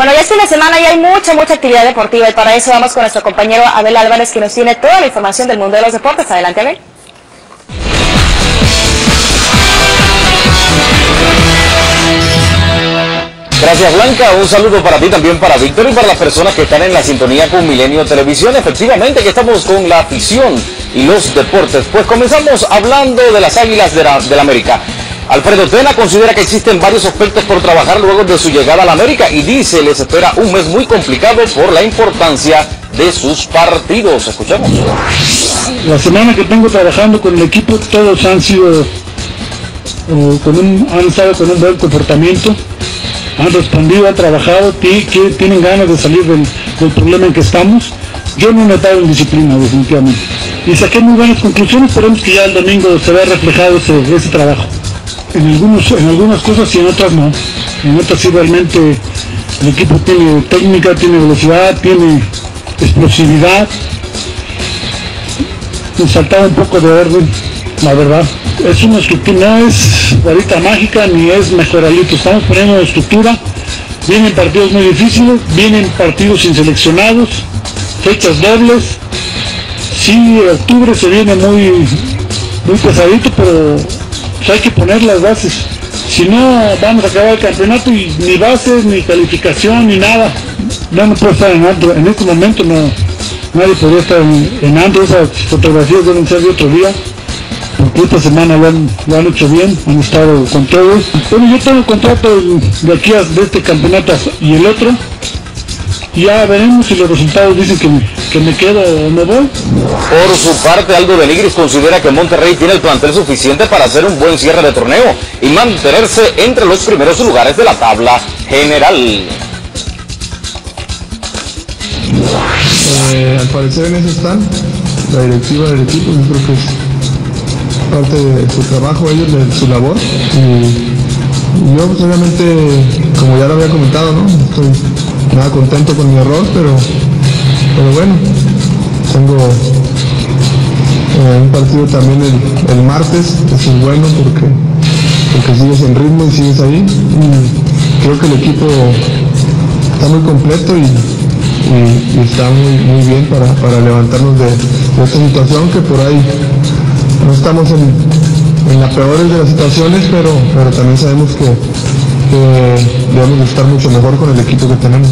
Bueno, ya es fin de semana y hay mucha, mucha actividad deportiva y para eso vamos con nuestro compañero Abel Álvarez que nos tiene toda la información del mundo de los deportes. Adelante, Abel. Gracias Blanca, un saludo para ti también para Víctor y para las personas que están en la sintonía con Milenio Televisión. Efectivamente que estamos con la afición y los deportes. Pues comenzamos hablando de las Águilas de la, América. Alfredo Tena considera que existen varios aspectos por trabajar luego de su llegada a la América y dice les espera un mes muy complicado por la importancia de sus partidos. Escuchamos. La semana que tengo trabajando con el equipo todos han sido eh, han estado con un buen comportamiento han respondido, han trabajado, tienen ganas de salir del, problema en que estamos. Yo no he notado en disciplina, definitivamente. Y saqué muy buenas conclusiones, esperemos que ya el domingo se vea reflejado ese, trabajo. En, algunos, en algunas cosas y en otras no. En otras sí realmente el equipo tiene técnica, tiene velocidad, tiene explosividad. Nos faltaba un poco de orden, la verdad es una estructura, no es varita mágica ni es mejoralito, estamos poniendo una estructura, vienen partidos muy difíciles, vienen partidos inseleccionados, fechas dobles, sí, octubre se viene muy, muy pesadito, pero hay que poner las bases, si no vamos a acabar el campeonato y ni bases, ni calificación, ni nada, no, no puedo estar en alto, en este momento no, nadie podría estar en, en alto, esas fotografías deben ser de otro día porque esta semana lo han, hecho bien, han estado con todos. Bueno, yo tengo contrato de aquí a de este campeonato y el otro. Ya veremos si los resultados dicen que que me quedo o me voy. Por su parte, Aldo Beligris considera que Monterrey tiene el plantel suficiente para hacer un buen cierre de torneo y mantenerse entre los primeros lugares de la tabla general. Eh, al parecer en eso están, la directiva del equipo, yo creo que es parte de su trabajo, ellos de su labor. Y yo pues, obviamente, como ya lo había comentado, ¿no? Estoy nada contento con mi error, pero, pero bueno, tengo eh, un partido también el, martes, eso es bueno porque, porque sigues en ritmo y sigues ahí. Y creo que el equipo está muy completo y, está muy, muy bien para, levantarnos de, esta situación que por ahí no estamos en, en las peores de las situaciones, pero, pero también sabemos que, debemos estar mucho mejor con el equipo que tenemos.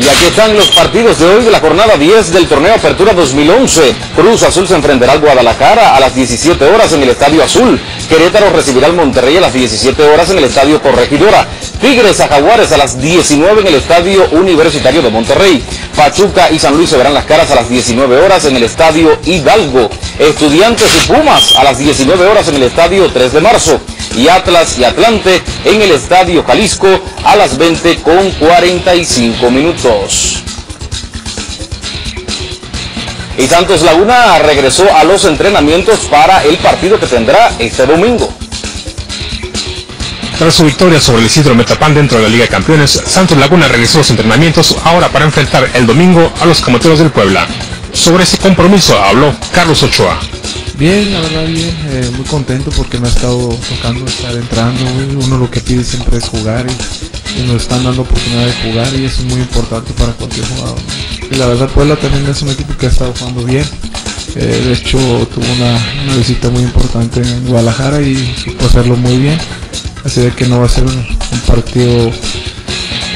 Y aquí están los partidos de hoy de la jornada 10 del torneo Apertura 2011. Cruz Azul se enfrentará al Guadalajara a las 17 horas en el Estadio Azul. Querétaro recibirá al Monterrey a las 17 horas en el Estadio Corregidora. Tigres a Jaguares a las 19 en el Estadio Universitario de Monterrey. Pachuca y San Luis se verán las caras a las 19 horas en el Estadio Hidalgo. Estudiantes y Pumas a las 19 horas en el Estadio 3 de Marzo. Y Atlas y Atlante en el Estadio Jalisco a las 20 con 45 minutos. Y Santos Laguna regresó a los entrenamientos para el partido que tendrá este domingo. Tras su victoria sobre el Isidro Metapan dentro de la Liga de Campeones, Santos Laguna regresó a los entrenamientos ahora para enfrentar el domingo a los Camoteros del Puebla. Sobre ese compromiso habló Carlos Ochoa. Bien, la verdad bien, eh, muy contento porque me ha estado tocando estar entrando. Uno lo que pide siempre es jugar y, nos están dando oportunidad de jugar y eso es muy importante para cualquier jugador. Y la verdad Puebla también es un equipo que ha estado jugando bien. Eh, de hecho tuvo una, visita muy importante en Guadalajara y supo hacerlo muy bien. Así de que no va a ser un, partido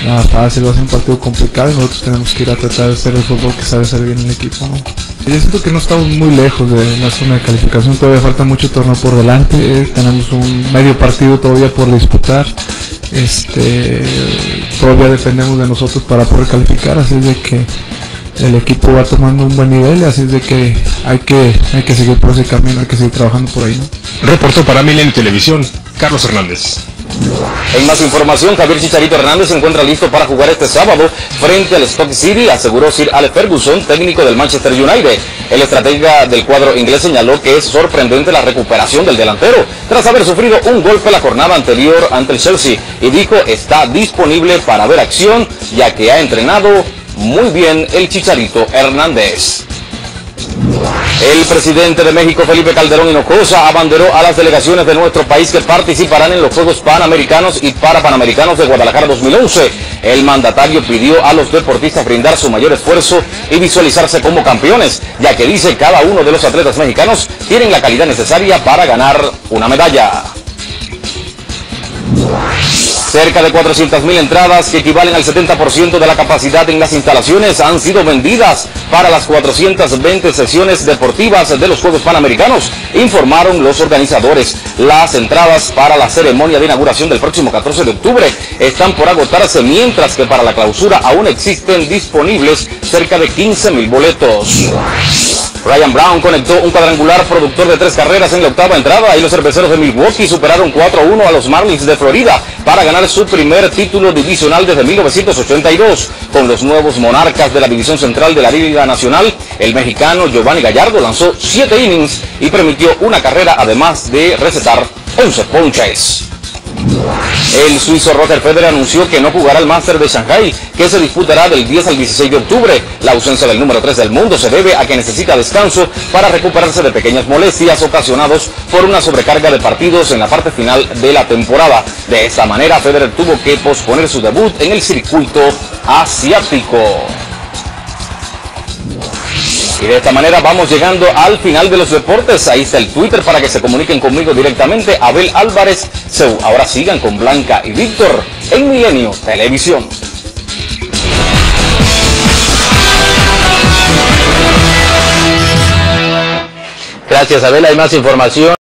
nada fácil, va a ser un partido complicado y nosotros tenemos que ir a tratar de hacer el fútbol que sabe hacer bien el equipo. Yo siento que no estamos muy lejos de la zona de calificación, todavía falta mucho torneo por delante, eh, tenemos un medio partido todavía por disputar, este, todavía dependemos de nosotros para poder calificar, así de que el equipo va tomando un buen nivel, así de que hay que, hay que seguir por ese camino, hay que seguir trabajando por ahí. Reportó para Milen Televisión, Carlos Hernández. En más información, Javier Chicharito Hernández se encuentra listo para jugar este sábado frente al Stock City, aseguró Sir Alex Ferguson, técnico del Manchester United. El estratega del cuadro inglés señaló que es sorprendente la recuperación del delantero, tras haber sufrido un golpe la jornada anterior ante el Chelsea, y dijo está disponible para ver acción, ya que ha entrenado muy bien el Chicharito Hernández. El presidente de México, Felipe Calderón Hinojosa, abanderó a las delegaciones de nuestro país que participarán en los Juegos Panamericanos y Parapanamericanos de Guadalajara 2011. El mandatario pidió a los deportistas brindar su mayor esfuerzo y visualizarse como campeones, ya que dice cada uno de los atletas mexicanos tienen la calidad necesaria para ganar una medalla. Cerca de 400.000 entradas, que equivalen al 70% de la capacidad en las instalaciones, han sido vendidas para las 420 sesiones deportivas de los Juegos Panamericanos, informaron los organizadores. Las entradas para la ceremonia de inauguración del próximo 14 de octubre están por agotarse, mientras que para la clausura aún existen disponibles cerca de 15.000 boletos. Ryan Brown conectó un cuadrangular productor de tres carreras en la octava entrada y los cerveceros de Milwaukee superaron 4-1 a los Marlins de Florida para ganar su primer título divisional desde 1982. Con los nuevos monarcas de la división central de la Liga Nacional, el mexicano Giovanni Gallardo lanzó 7 innings y permitió una carrera además de recetar 11 ponches. El suizo Roger Federer anunció que no jugará el Master de Shanghai, que se disputará del 10 al 16 de octubre. La ausencia del número 3 del mundo se debe a que necesita descanso para recuperarse de pequeñas molestias ocasionados por una sobrecarga de partidos en la parte final de la temporada. De esta manera, Federer tuvo que posponer su debut en el circuito asiático. Y de esta manera vamos llegando al final de los deportes. Ahí está el Twitter para que se comuniquen conmigo directamente. Abel Álvarez. Ahora sigan con Blanca y Víctor en Milenio Televisión. Gracias Abel. Hay más información.